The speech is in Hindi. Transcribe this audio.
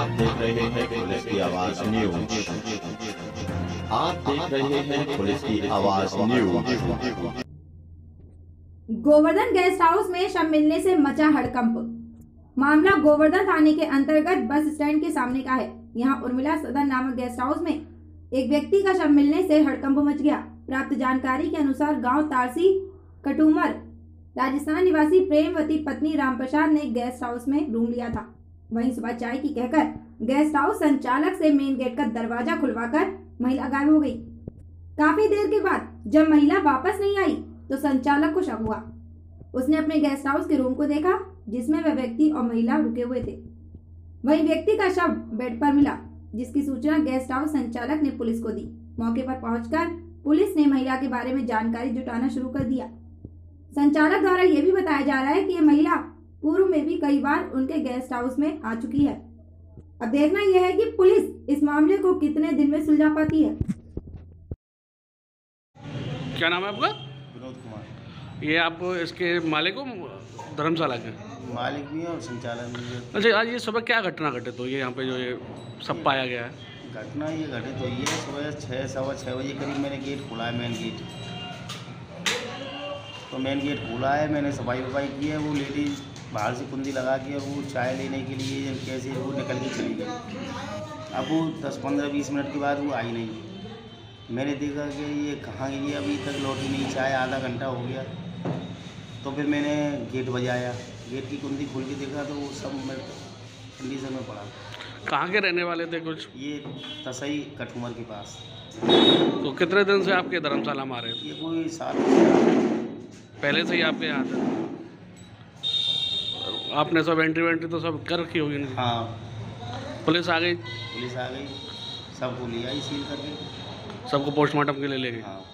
आप देख रहे हैं पुलिस की आवाज़ न्यूज़। आप देख रहे हैं पुलिस की आवाज़ न्यूज़। गोवर्धन गेस्ट हाउस में शव मिलने से मचा हड़कंप। मामला गोवर्धन थाने के अंतर्गत बस स्टैंड के सामने का है। यहाँ उर्मिला सदन नामक गेस्ट हाउस में एक व्यक्ति का शव मिलने से हड़कंप मच गया। प्राप्त जानकारी के अनुसार गाँव तारसी, कटूमर, राजस्थान निवासी प्रेमवती पत्नी रामप्रसाद ने गेस्ट हाउस में रूम लिया था। वहीं सुबह चाय की कहकर गेस्ट हाउस संचालक से मेन गेट का दरवाज़ा खुलवाकर महिला गायब हो गई। काफ़ी देर के बाद जब महिला वापस नहीं आई तो संचालक को शक हुआ। उसने अपने गेस्ट हाउस के रूम को देखा, जिसमें वह व्यक्ति और महिला रुके हुए थे। वही व्यक्ति का शव बेड पर मिला, जिसकी सूचना गेस्ट हाउस संचालक ने पुलिस को दी। मौके पर पहुंचकर पुलिस ने महिला के बारे में जानकारी जुटाना शुरू कर दिया। संचालक द्वारा यह भी बताया जा रहा है कि यह महिला पूर्व में भी कई बार उनके गेस्ट हाउस में आ चुकी है। अब देखना यह है कि पुलिस इस मामले को कितने दिन में सुलझा पाती है। क्या नाम है आपका? विनोद कुमार। ये आप इसके मालिक हो धर्मशाला के? मालिक भी और संचालक भी है। अच्छा आज ये सुबह क्या घटना घटित तो ये यहाँ पे जो ये सब पाया गया है। घटना ये घटित हुई है सुबह छः सवा छः बजे करीब मैंने गेट खोला है मेन गेट। तो मेन गेट खोला है मैंने सफ़ाई वफाई की है वो लेडीज़ बाहर से कुंदी लगा के और वो चाय लेने के लिए कैसे वो निकल के चली गई। अब वो दस पंद्रह बीस मिनट के बाद वो आई नहीं। मैंने देखा कि ये कहाँ गई है अभी तक लौटी नहीं। चाय आधा घंटा हो गया। तो फिर मैंने गेट बजाया। गेट की कुंदी खोल के देखा तो वो सब मेरे कंडीशन में पड़ा। कहाँ के रहने वाले थे कुछ? ये तसई कठुमर के पास। तो कितने दिन से आपके धर्मशाला में आ रहे थे? ये कोई साल पहले से ही आपके यहाँ थे? आपने सब एंट्री वेंट्री तो सब कर रखी होगी इनकी। हाँ। पुलिस आ गई? पुलिस आ गई। सबको लिया ही सील करके। सबको पोस्टमार्टम के लिए ले गई हाँ।